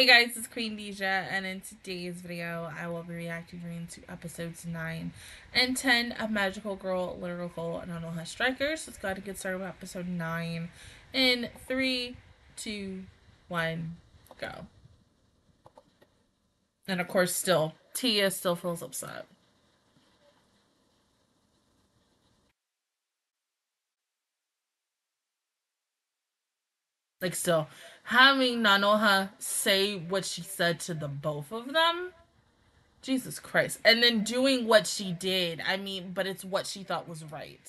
Hey guys, it's Queendija, and in today's video, I will be reacting to episodes 9 and 10 of Magical Girl Lyrical Nanoha Strikers. Let's go ahead and get started with episode 9 in 3, 2, 1, go. And of course, still, Tia still feels upset. Like, still, having Nanoha say what she said to the both of them. Jesus Christ. And then doing what she did. I mean, but it's what she thought was right.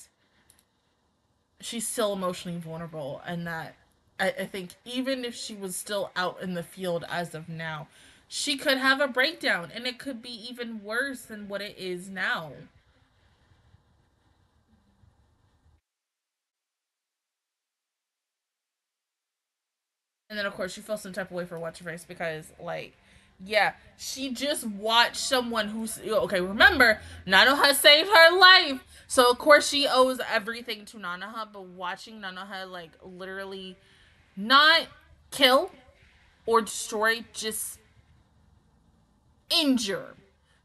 She's still emotionally vulnerable, and that I, I think even if she was still out in the field as of now, she could have a breakdown, and it could be even worse than what it is now. And then of course you feel some type of way for What's Her Face because like yeah, she just watched someone who's okay. Remember, Nanoha saved her life, so of course she owes everything to Nanoha. But watching Nanoha like literally not kill or destroy, just injure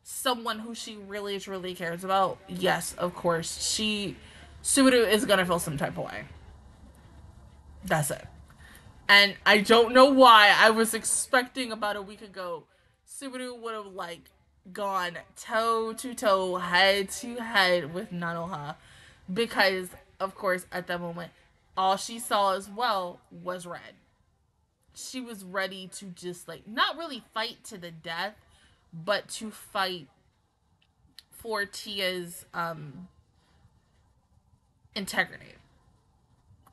someone who she really truly cares about. Yes, of course, she Subaru is gonna feel some type of way. That's it. And I don't know why. I was expecting about a week ago Subaru would have like gone toe to toe, head to head with Nanoha. Because of course at that moment all she saw as well was red. She was ready to just like not really fight to the death, but to fight for Tia's um integrity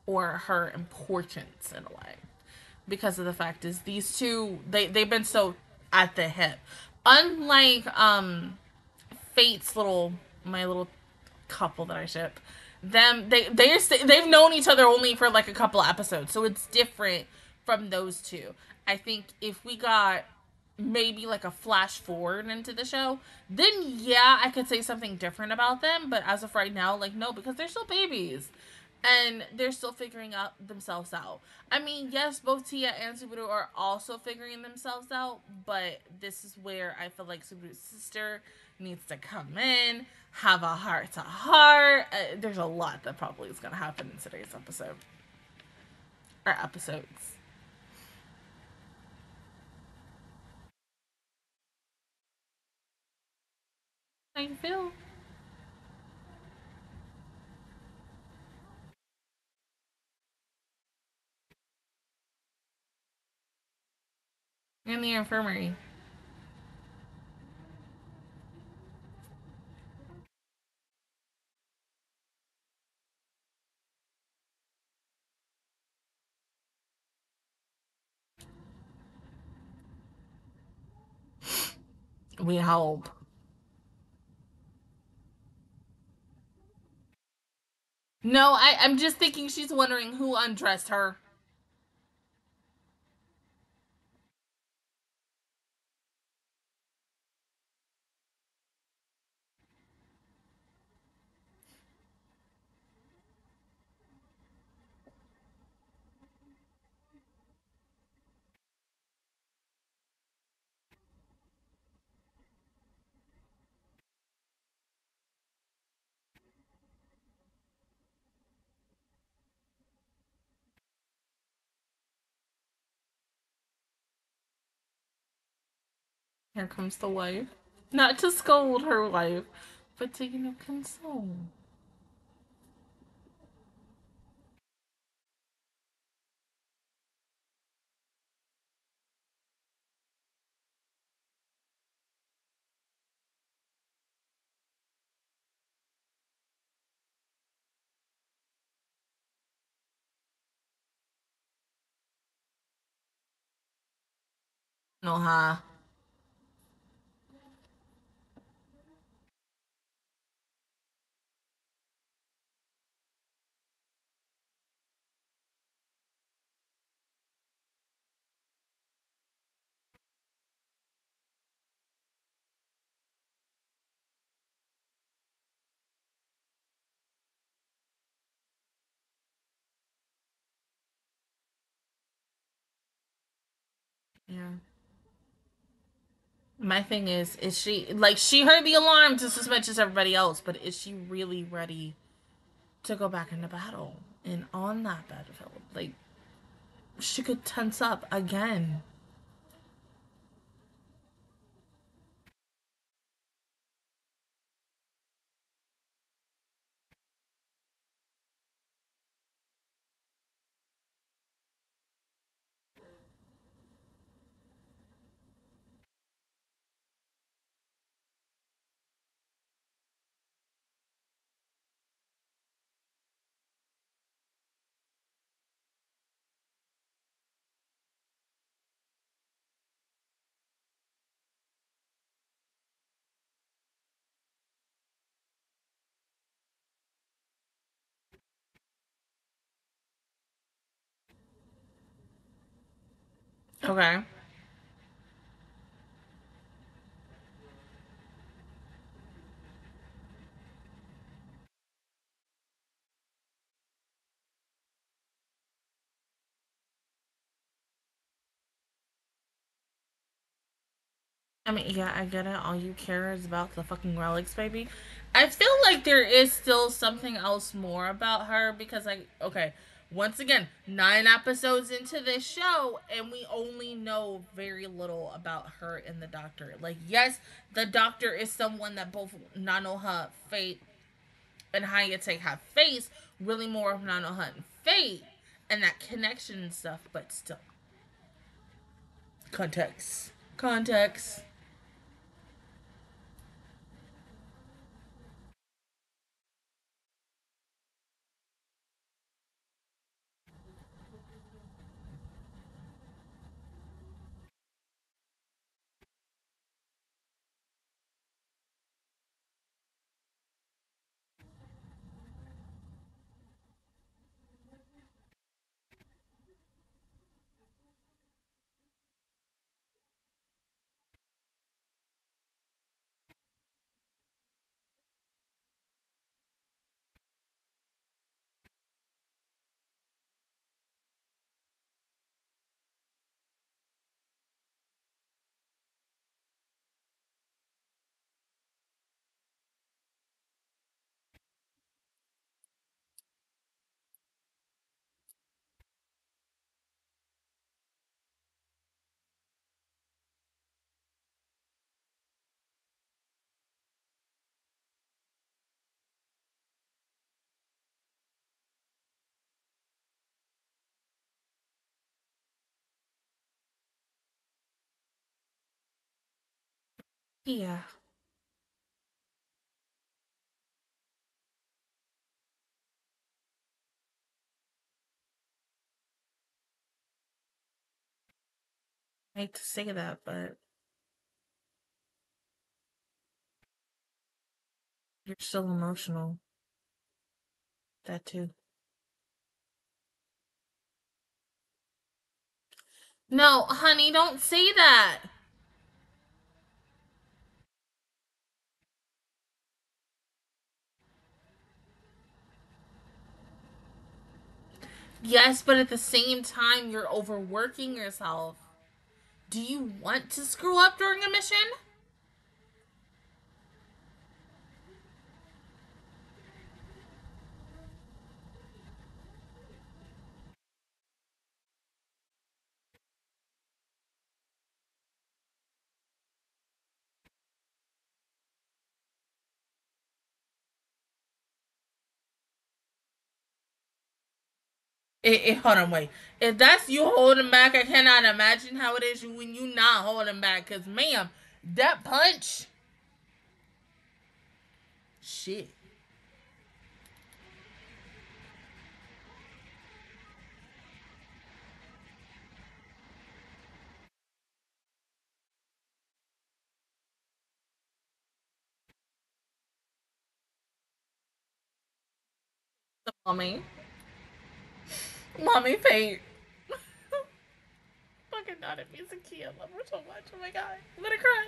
or her importance in a way because of the fact is these two they they've been so at the hip. Unlike um fate's little my little couple that i ship them they they're they've known each other only for like a couple episodes so it's different from those two. I think if we got maybe like a flash forward into the show then yeah i could say something different about them but as of right now like no because they're still babies and they're still figuring out themselves out. I mean, yes, both Tia and Subaru are also figuring themselves out, but this is where I feel like Subaru's sister needs to come in, have a heart to heart. Uh, there's a lot that probably is going to happen in today's episode or episodes. You feel? In the infirmary. We hope. No, I, I'm just thinking she's wondering who undressed her. Here comes the wife. Not to scold her wife, but to, you know, console. No, huh? Yeah. My thing is, is she like she heard the alarm just as much as everybody else, but is she really ready to go back into battle and on that battlefield? Like she could tense up again. Okay. I mean, yeah, I get it. All you care is about the fucking relics, baby. I feel like there is still something else more about her because, like, okay, once again, nine episodes into this show, and we only know very little about her and the doctor. Like, yes, the doctor is someone that both Nanoha, Fate, and Hayate have faced, really more of Nanoha and Fate, and that connection and stuff, but still. Context. Context. Yeah. I hate to say that, but you're still emotional. That too. No, honey, don't say that. Yes, but at the same time, you're overworking yourself. Do you want to screw up during a mission? It, it, hold on, wait. If that's you holding back, I cannot imagine how it is you when you not holding back. Cause, ma'am, that punch, shit. Mommy. Mommy Fate. Fucking Nana Mizuki. I love her so much. Oh my god. Let her cry.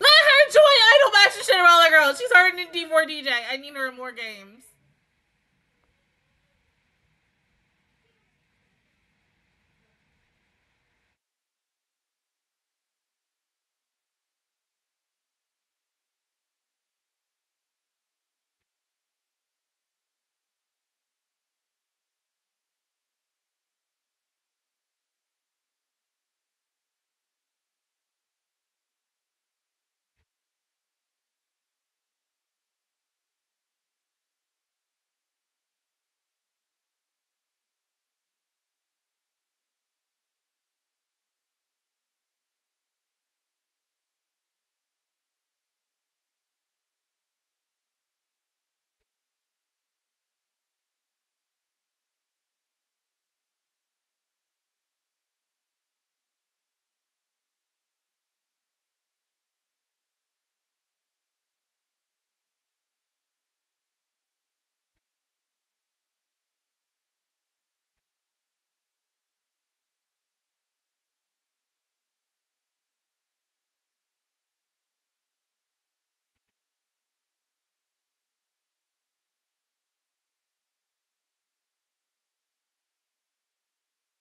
Let her join Idol Master Cinderella Girl. She's hard in D4 DJ. I need her in more games.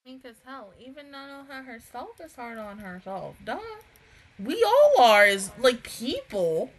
Pink as hell. Even Nanoha herself is hard on herself. Duh. We all are as like people.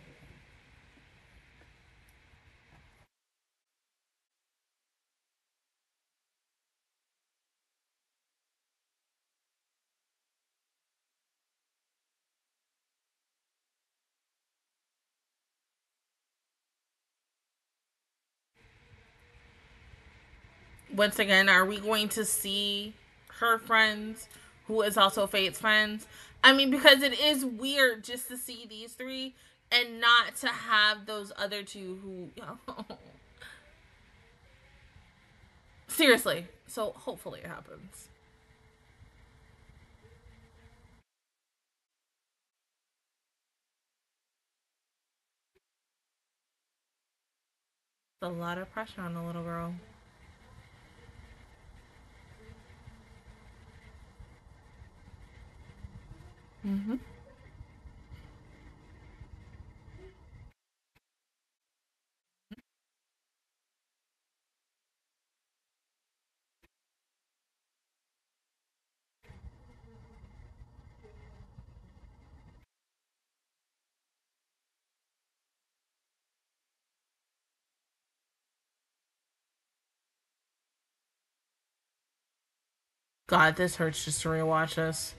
once again, are we going to see her friends, who is also Fate's friends? I mean, because it is weird just to see these three and not to have those other two who. Seriously. So hopefully it happens. It's a lot of pressure on the little girl. Mm-hmm. God, this hurts just to rewatch this.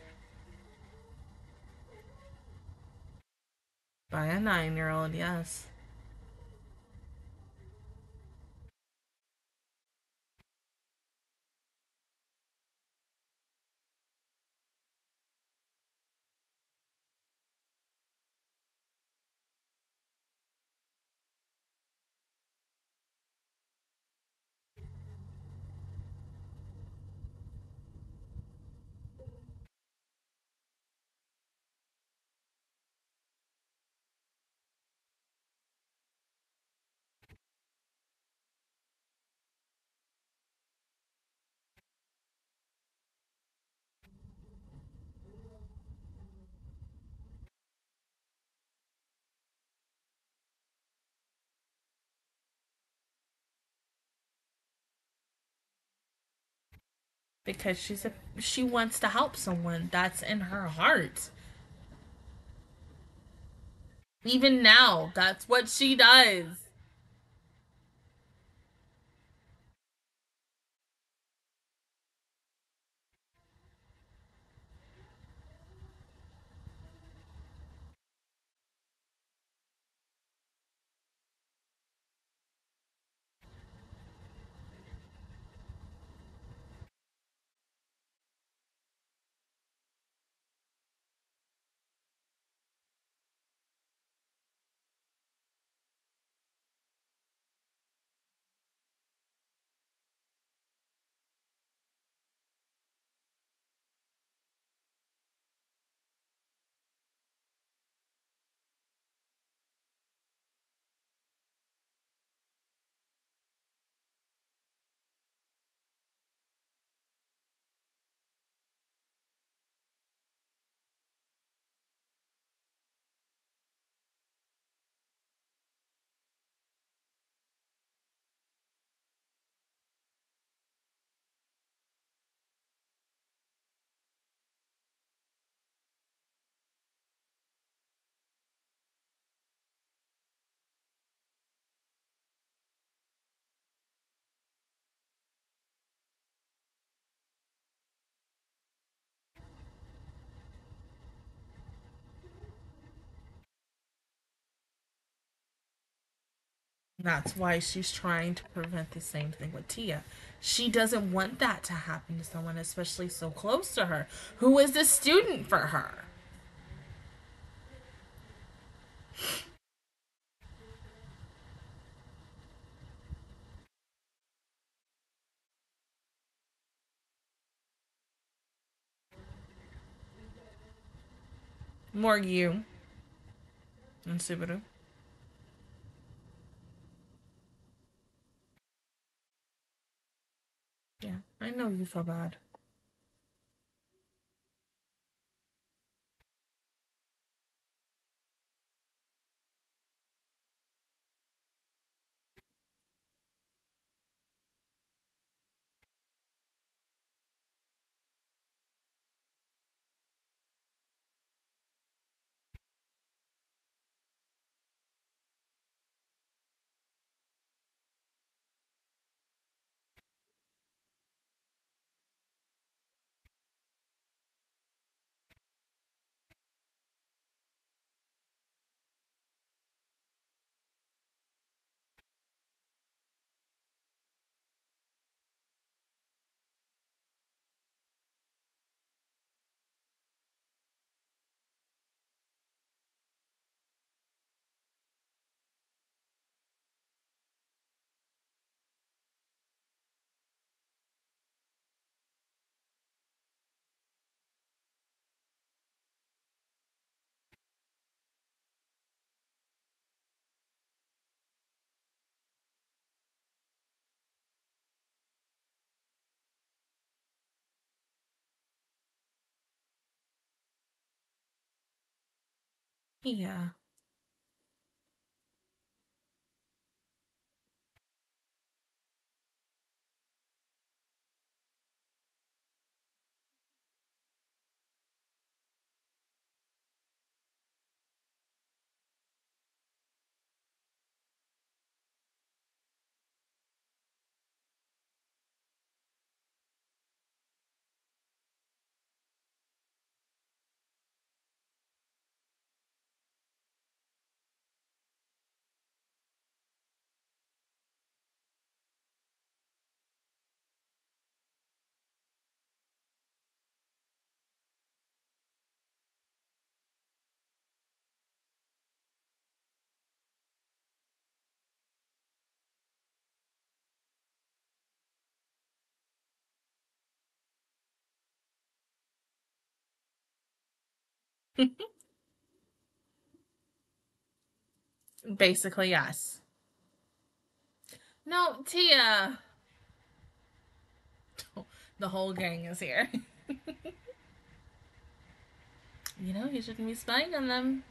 By a nine year old, yes. Because she's a she wants to help someone that's in her heart. Even now that's what she does That's why she's trying to prevent the same thing with Tia. She doesn't want that to happen to someone, especially so close to her, who is a student for her. More you and Subaru. Yeah, I know Yeah. Basically, yes. No, Tia. The whole gang is here. you know, you shouldn't be spying on them.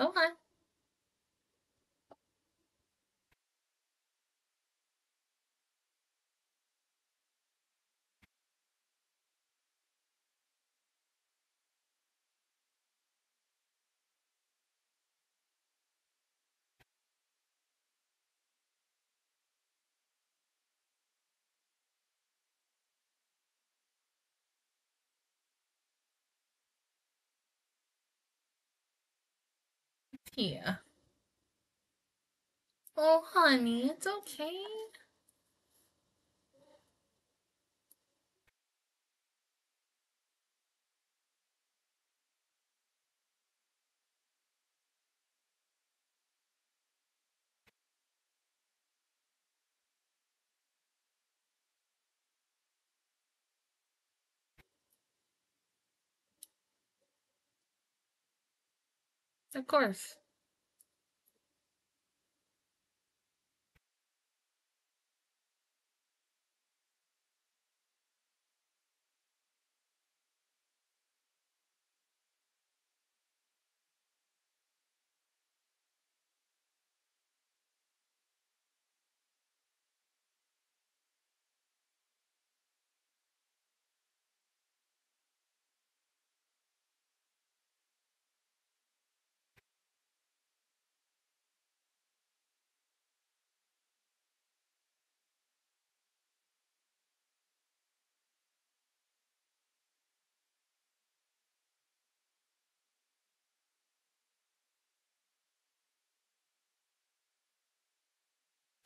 Okay. Tia. Oh, honey, it's okay. Of course.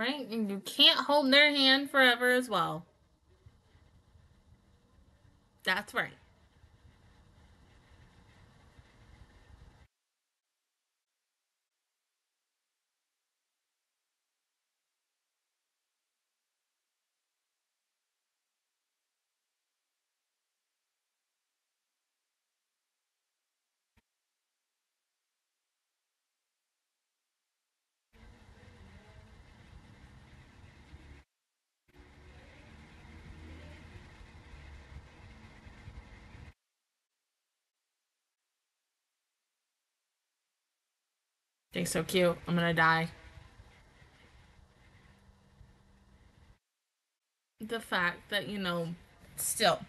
right? And you can't hold their hand forever as well. That's right. They're so cute. I'm gonna die. The fact that, you know, still,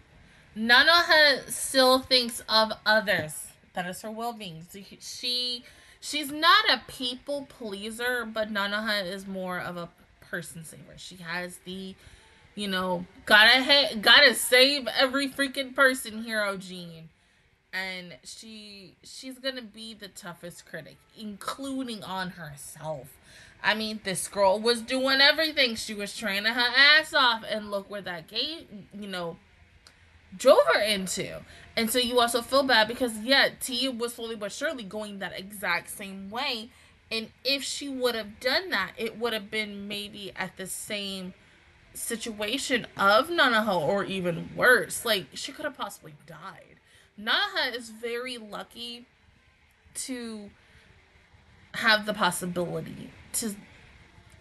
Nanoha still thinks of others. That is her well being. She she's not a people pleaser, but Nanoha is more of a person saver. She has the, you know, gotta ha- gotta save every freaking person hero gene and she she's gonna be the toughest critic including on herself. I mean this girl was doing everything. She was training her ass off and look where that gate you know drove her into. And so you also feel bad because yeah tia was slowly but surely going that exact same way. And if she would have done that it would have been maybe at the same situation of Nanoha or even worse. Like she could have possibly died Naha is very lucky to have the possibility to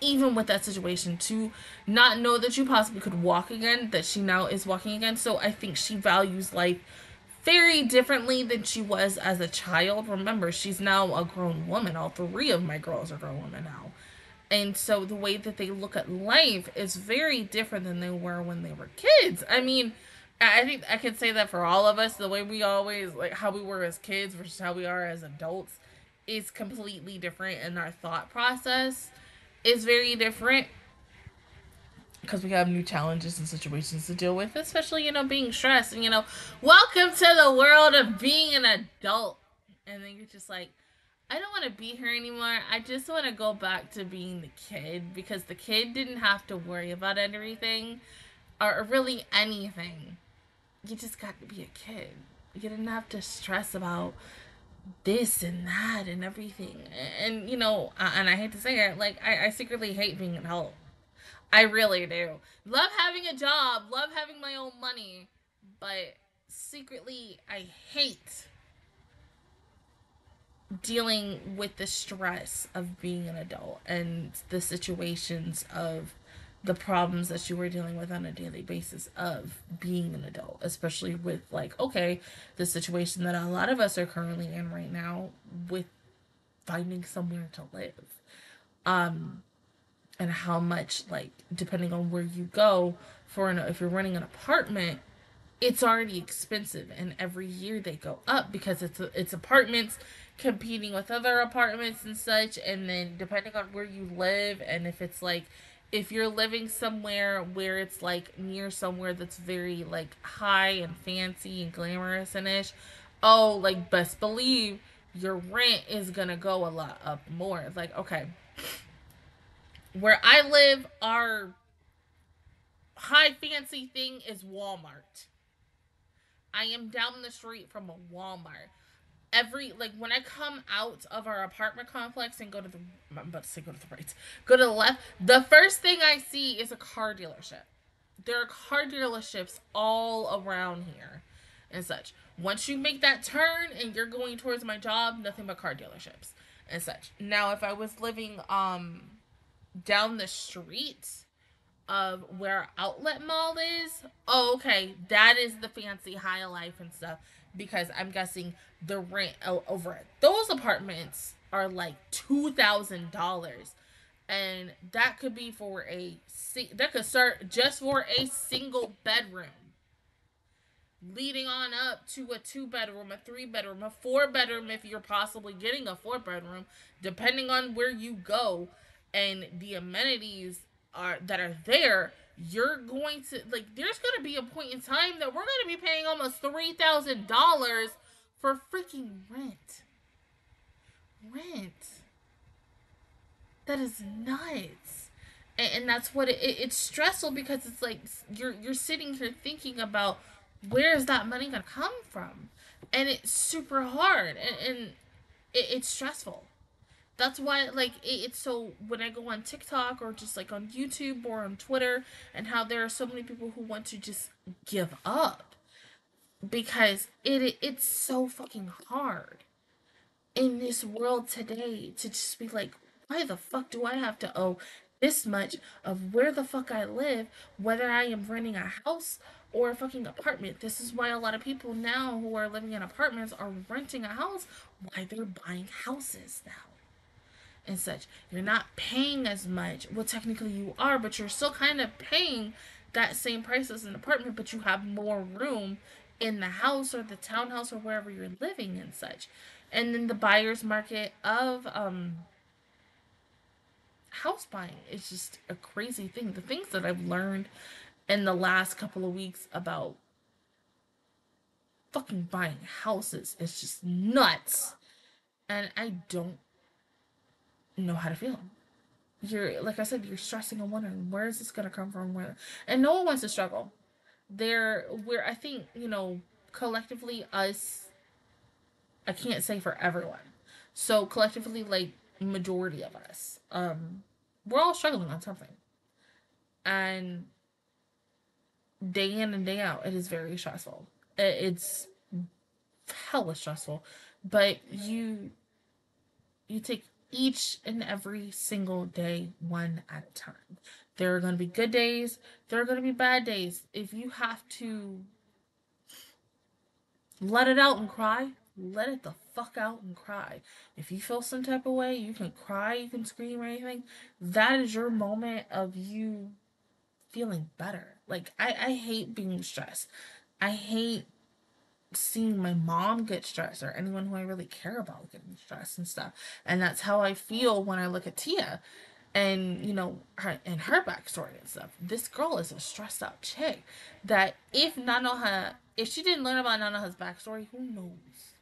even with that situation to not know that you possibly could walk again that she now is walking again. So i think she values life very differently than she was as a child. Remember she's now a grown woman. All three of my girls are grown women now. And so the way that they look at life is very different than they were when they were kids. I mean I think I can say that for all of us. The way we always like how we were as kids versus how we are as adults is completely different, and our thought process is very different because we have new challenges and situations to deal with, especially you know being stressed. And you know, welcome to the world of being an adult, and then you're just like. I don't want to be here anymore. I just want to go back to being the kid because the kid didn't have to worry about everything or really anything you just got to be a kid. You didn't have to stress about this and that and everything. And, you know, and I hate to say it, like, I, I secretly hate being an adult. I really do. Love having a job, love having my own money, but secretly, I hate dealing with the stress of being an adult and the situations of the problems that you were dealing with on a daily basis of being an adult, especially with like, okay, the situation that a lot of us are currently in right now with finding somewhere to live. Um and how much like depending on where you go for an if you're renting an apartment, it's already expensive and every year they go up because it's it's apartments competing with other apartments and such and then depending on where you live and if it's like if you're living somewhere where it's like near somewhere that's very like high and fancy and glamorous and ish, oh, like best believe your rent is gonna go a lot up more. It's like, okay, where I live, our high fancy thing is Walmart. I am down the street from a Walmart every like when I come out of our apartment complex and go to the I'm about to say go to the right, go to the left, the first thing I see is a car dealership. There are car dealerships all around here and such. Once you make that turn and you're going towards my job, nothing but car dealerships and such. Now if I was living um down the street of where outlet mall is, oh okay, that is the fancy high life and stuff because I'm guessing the rent oh, over at those apartments are like two thousand dollars, and that could be for a that could start just for a single bedroom, leading on up to a two bedroom, a three bedroom, a four bedroom if you're possibly getting a four bedroom, depending on where you go, and the amenities are that are there you're going to like there's going to be a point in time that we're going to be paying almost $3,000 for freaking rent. Rent. That is nuts. and, and that's what it, it, it's stressful because it's like you're you're sitting here thinking about where is that money gonna come from, and it's super hard and, and it, it's stressful. That's why like it, it's so when I go on TikTok or just like on YouTube or on Twitter and how there are so many people who want to just give up because it it's so fucking hard in this world today to just be like why the fuck do I have to owe this much of where the fuck I live, whether I am renting a house or a fucking apartment. This is why a lot of people now who are living in apartments are renting a house, why they're buying houses now. And such. You're not paying as much. Well, technically you are, but you're still kind of paying that same price as an apartment, but you have more room in the house or the townhouse or wherever you're living and such. And then the buyer's market of um house buying is just a crazy thing. The things that I've learned in the last couple of weeks about fucking buying houses is just nuts. And I don't know how to feel. You're like I said, you're stressing and wondering where is this gonna come from? Where and no one wants to struggle. There where I think, you know, collectively us I can't say for everyone. So collectively like majority of us. Um, we're all struggling on something. And day in and day out, it is very stressful. It's hella stressful. But you you take each and every single day one at a time. There are going to be good days, there are going to be bad days. If you have to let it out and cry, let it the fuck out and cry. If you feel some type of way, you can cry, you can scream or anything. That is your moment of you feeling better. Like I, I hate being stressed. I hate seeing my mom get stressed or anyone who I really care about getting stressed and stuff. And that's how I feel when I look at Tia and you know her and her backstory and stuff. This girl is a stressed out chick that if Nanoha if she didn't learn about Nanoha's backstory, who knows?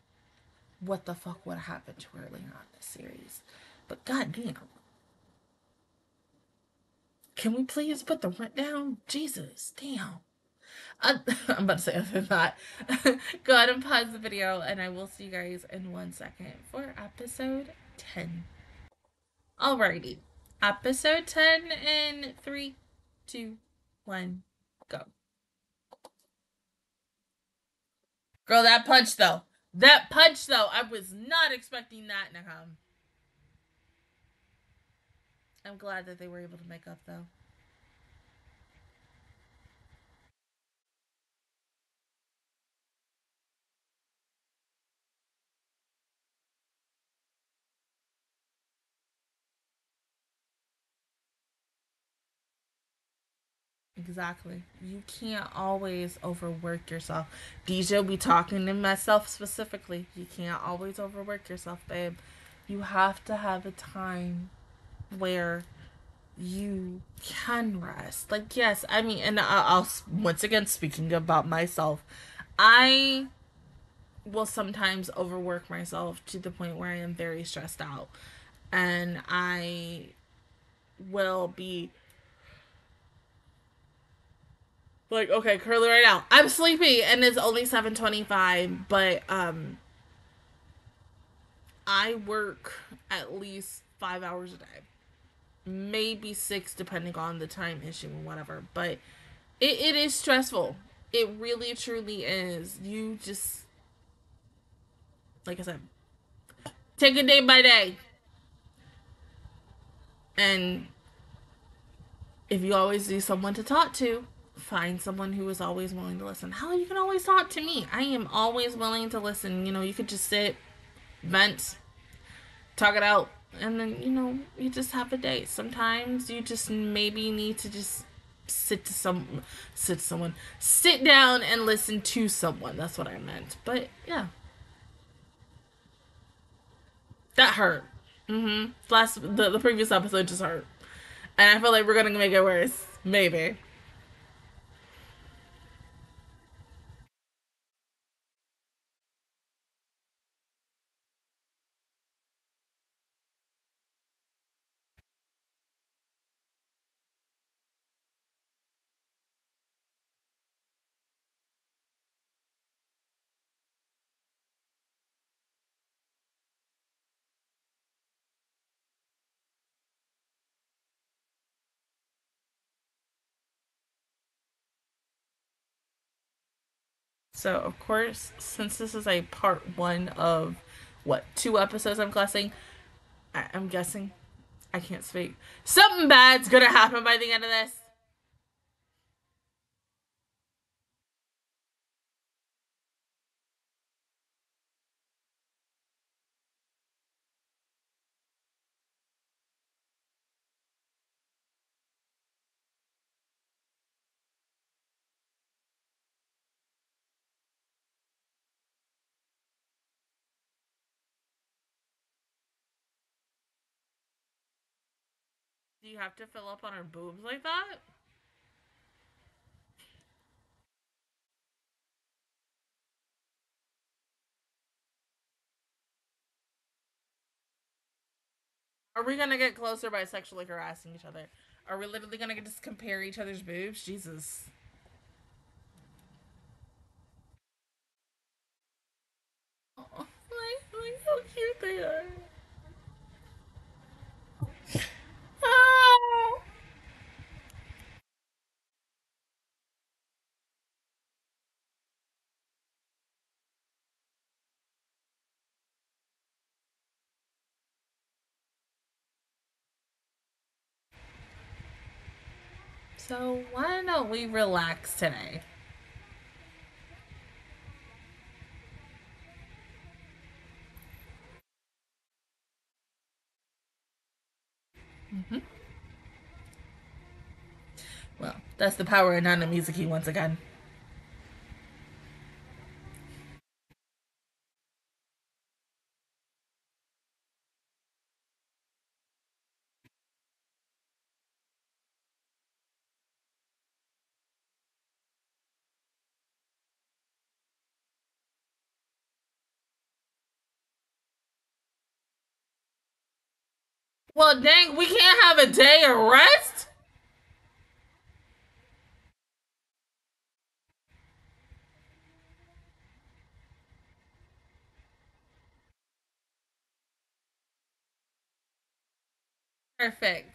what the fuck would happen to her later on in the series. But goddamn. Can we please put the rent down? Jesus, damn. I'm, about to say other than that. Go ahead and pause the video, and I will see you guys in one second for episode 10. Alrighty. Episode 10 in 3, 2, 1, go. Girl, that punch though. That punch, though, I was not expecting that to come. I'm glad that they were able to make up, though. Exactly. You can't always overwork yourself. Dija will be talking to myself specifically. You can't always overwork yourself, babe. You have to have a time where you can rest. Like, yes, I mean, and I'll, once again, speaking about myself, I will sometimes overwork myself to the point where I am very stressed out. And I will be like okay curly right now. I'm sleepy and it's only 7.25 but um i work at least five hours a day. Maybe six depending on the time issue and whatever but it, it is stressful. It really truly is. You just like i said take it day by day. And if you always need someone to talk to find someone who is always willing to listen. Hell, you can always talk to me. I am always willing to listen. You know, you could just sit, vent, talk it out, and then, you know, you just have a day. Sometimes you just maybe need to just sit to some sit to someone. Sit down and listen to someone. That's what i meant. But yeah. That hurt. Mm-hmm. Last the, the previous episode just hurt. And i feel like we're gonna make it worse. Maybe So, of course, since this is a part one of what two episodes I'm guessing, I- I'm guessing I can't speak. Something bad's gonna happen by the end of this. Do you have to fill up on her boobs like that? Are we gonna get closer by sexually harassing each other? Are we literally gonna just compare each other's boobs? Jesus. Oh, like, like how cute they are. So why don't we relax today? Mm-hmm. Well, that's the power of Nana Mizuki once again. Well, dang, we can't have a day of rest? Perfect.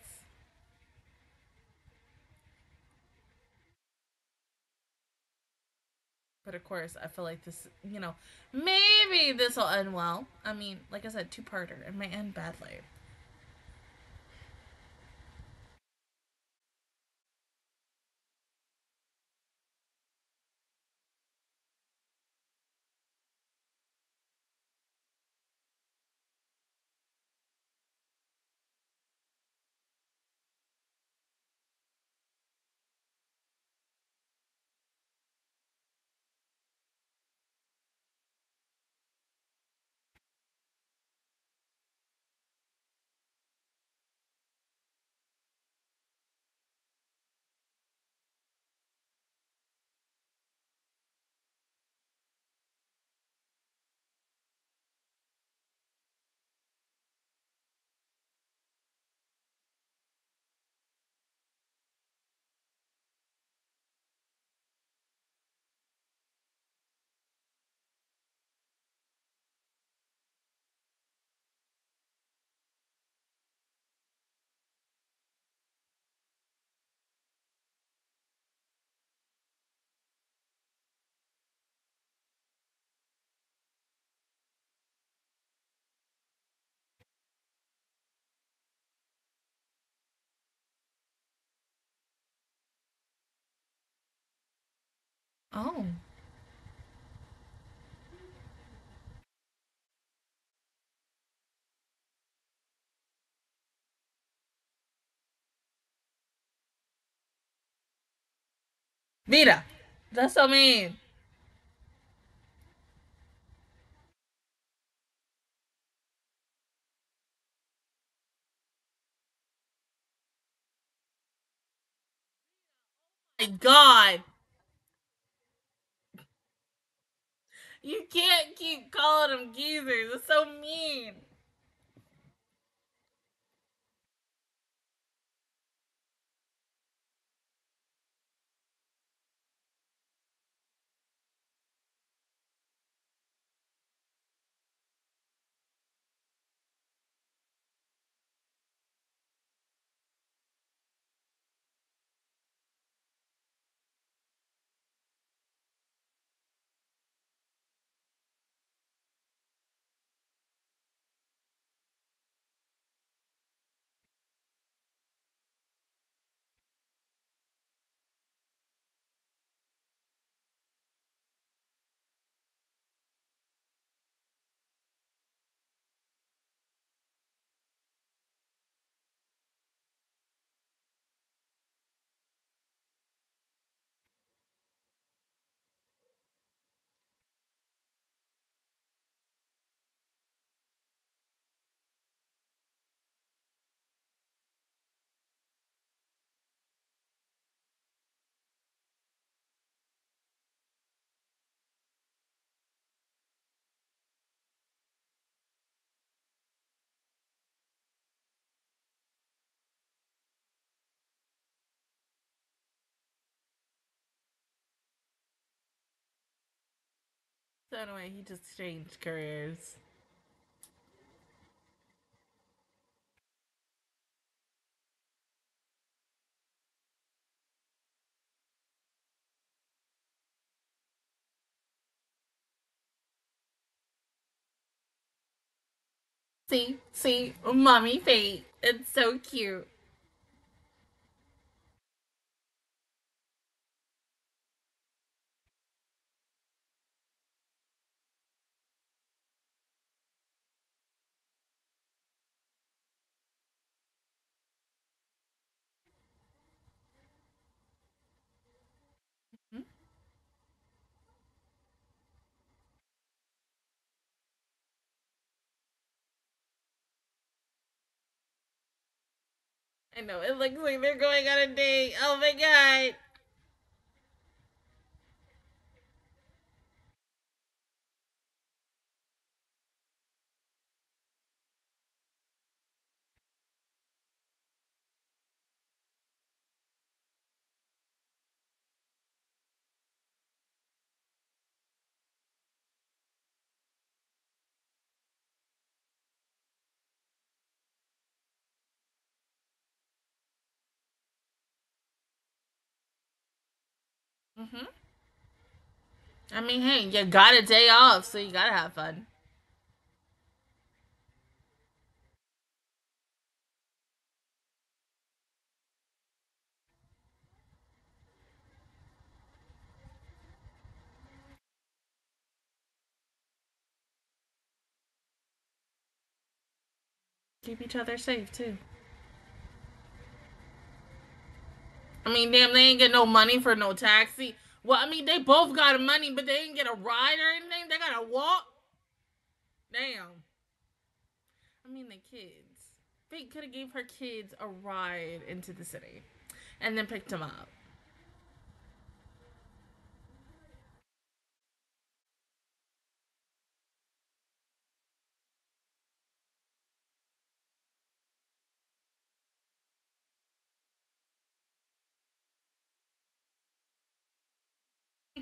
But of course, I feel like this, you know, maybe this will end well. I mean, like I said, two parter. It may end badly. Oh. Vita, that's so mean. Oh my God. You can't keep calling them geezers. It's so mean. So anyway, he just changed careers. See, see, mommy fate. It's so cute. I know, it looks like they're going on a date. Oh my god. Mm-hmm. I mean, hey, you got a day off, so you gotta have fun. Keep each other safe too. I mean, damn, they ain't get no money for no taxi. Well, I mean, they both got money, but they didn't get a ride or anything. They gotta walk. Damn. I mean, the kids. Fate could have gave her kids a ride into the city, and then picked them up.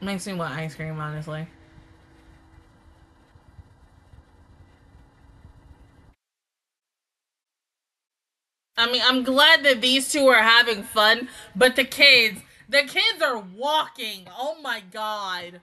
Makes me want ice cream, honestly. I mean, I'm glad that these two are having fun, but the kids, the kids are walking. Oh my god.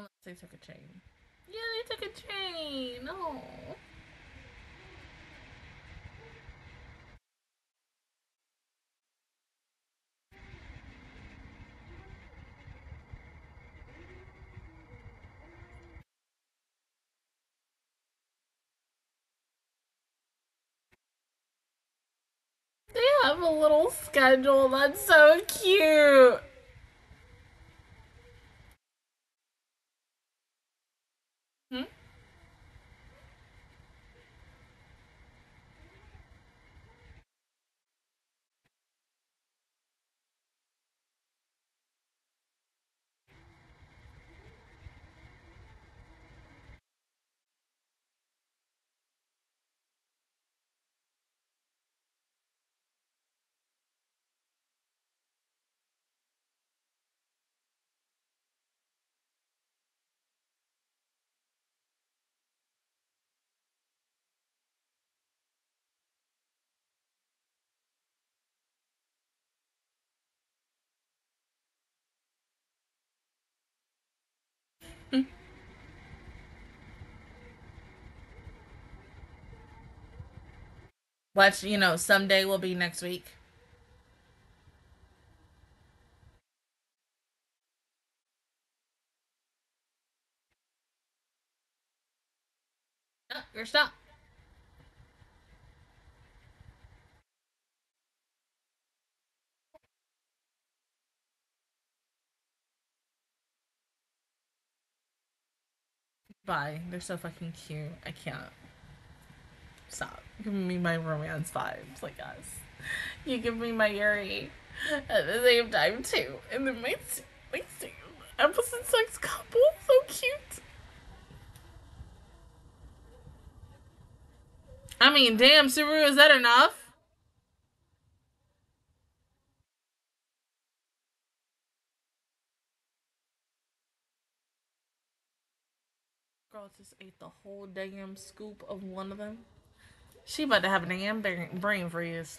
Unless they took a chain. Yeah, they took a train. Oh. They have a little schedule. That's so cute. Watch, you know, someday will be next week. Oh, you're stop. Bye. They're so fucking cute. I can't. Stop giving me my romance vibes, like us. You give me my Yuri at the same time too, and then my my opposite sex couple, so cute. I mean, damn, Subaru, is that enough? Girl just ate the whole damn scoop of one of them. She about to have a damn brain freeze.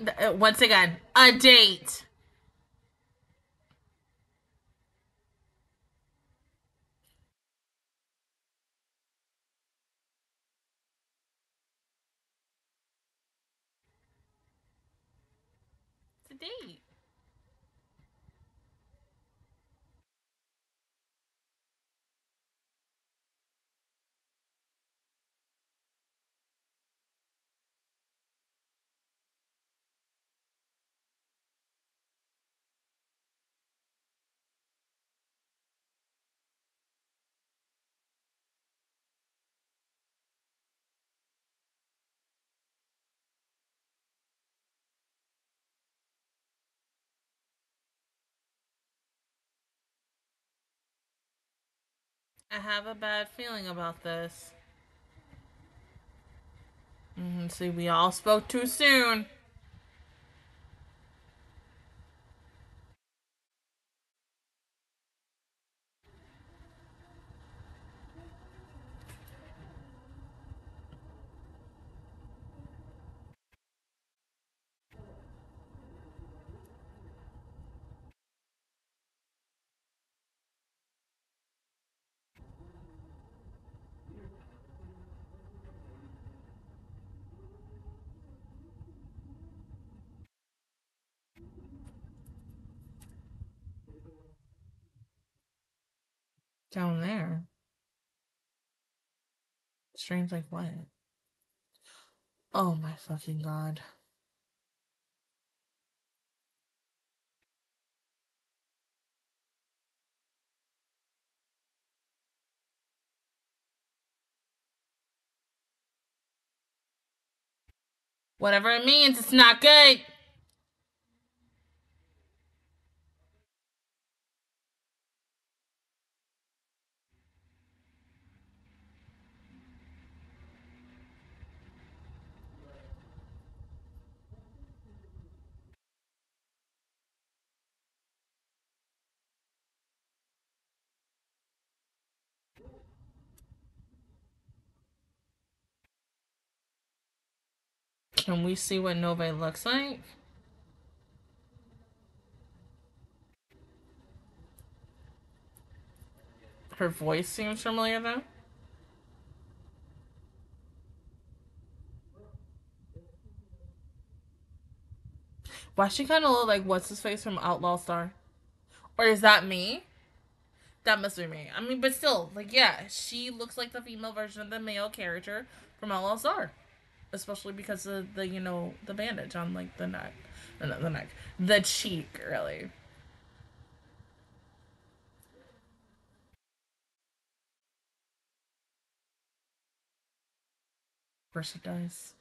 Uh, once again, a date. date. I have a bad feeling about this. Mm-hmm. See, we all spoke too soon. Down there. Strange like what? Oh my fucking god. Whatever it means, it's not good. Can we see what Nove looks like? Her voice seems familiar though. Why she kind of look like what's his face from Outlaw Star? Or is that me? That must be me. I mean, but still, like, yeah, she looks like the female version of the male character from Outlaw Star especially because of the you know the bandage on like the neck, the neck, the cheek, really. Of course it does.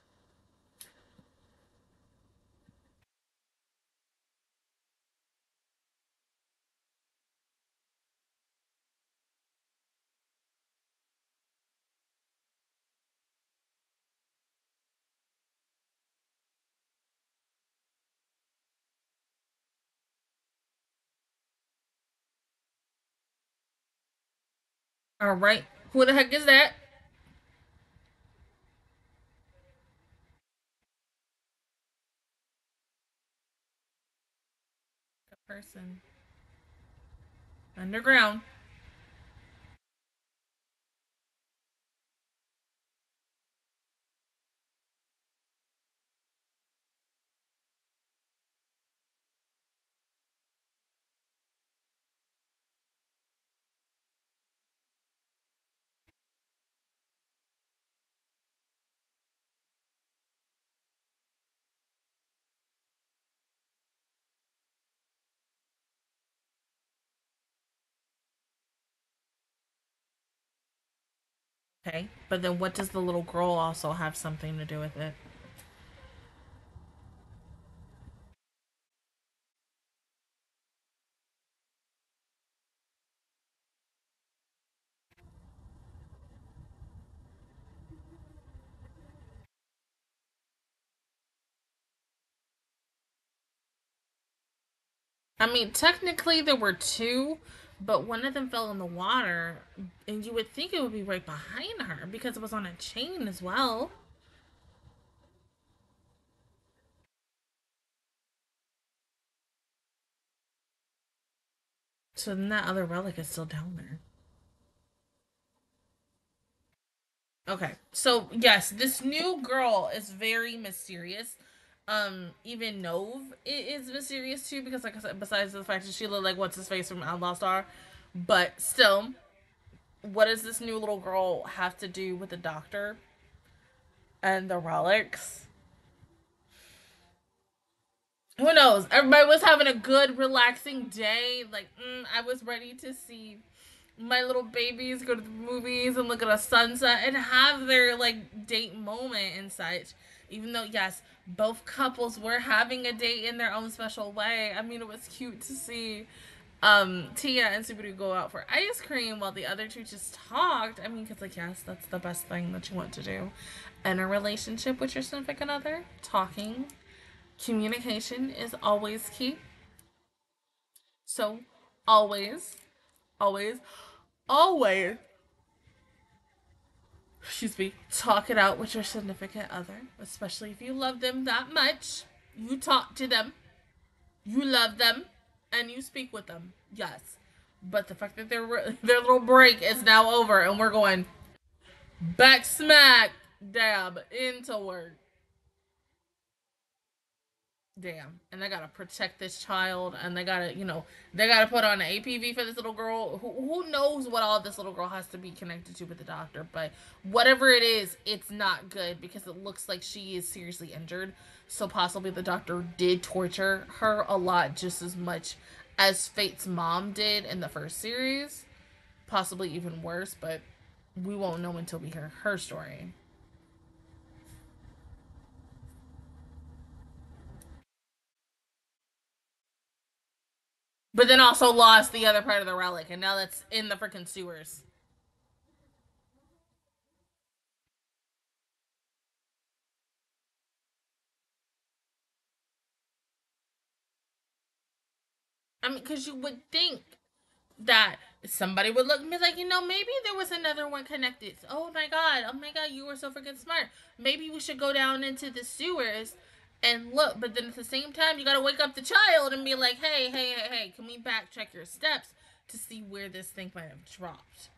All right. Who the heck is that? Person. Underground. Okay, but then what does the little girl also have something to do with it? I mean, technically there were two, but one of them fell in the water, and you would think it would be right behind her because it was on a chain as well. So then that other relic is still down there. Okay, so yes, this new girl is very mysterious. Um even Nove is mysterious too because like I said, besides the fact that she looked like what's his face from Outlaw Star, but still, what does this new little girl have to do with the doctor and the relics? Who knows? Everybody was having a good, relaxing day. Like, mm, I was ready to see my little babies go to the movies and look at a sunset and have their like date moment and such. Even though, yes, both couples were having a date in their own special way. I mean, it was cute to see um Tia and Subaru go out for ice cream while the other two just talked. I mean, because, like, yes, that's the best thing that you want to do in a relationship with your significant other. Talking, communication is always key. So, always, always, always, excuse me, talk it out with your significant other, especially if you love them that much. You talk to them, you love them, and you speak with them. Yes. But the fact that their their little break is now over and we're going back smack dab into work damn. And they gotta protect this child and they gotta you know they gotta put on an apv for this little girl. Who, who knows what all this little girl has to be connected to with the doctor but whatever it is it's not good because it looks like she is seriously injured. So possibly the doctor did torture her a lot just as much as fate's mom did in the first series. Possibly even worse but we won't know until we hear her story But then also lost the other part of the relic, and now that's in the freaking sewers. I mean, because you would think that somebody would look and be like, you know, maybe there was another one connected. Oh my god, oh my god, you were so freaking smart. Maybe we should go down into the sewers and look, but then at the same time, you gotta wake up the child and be like, hey, hey, hey, hey, can we backtrack your steps to see where this thing might have dropped?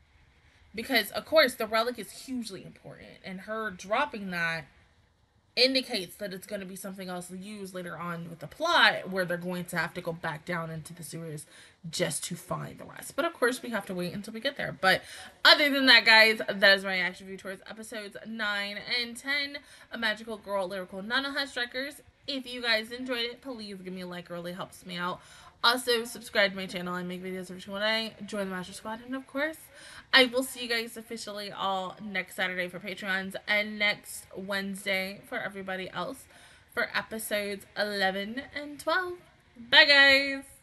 Because, of course, the relic is hugely important, and her dropping that indicates that it's going to be something else used later on with the plot where they're going to have to go back down into the sewers just to find the rest. But of course, we have to wait until we get there. But other than that, guys, that is my action view towards episodes 9 and 10 A Magical Girl Lyrical Nanoha Strikers. If you guys enjoyed it, please give me a like. It really helps me out. Also, subscribe to my channel. I make videos every single day. Join the Master Squad. And of course, I will see you guys officially all next Saturday for Patreons and next Wednesday for everybody else for episodes 11 and 12. Bye, guys!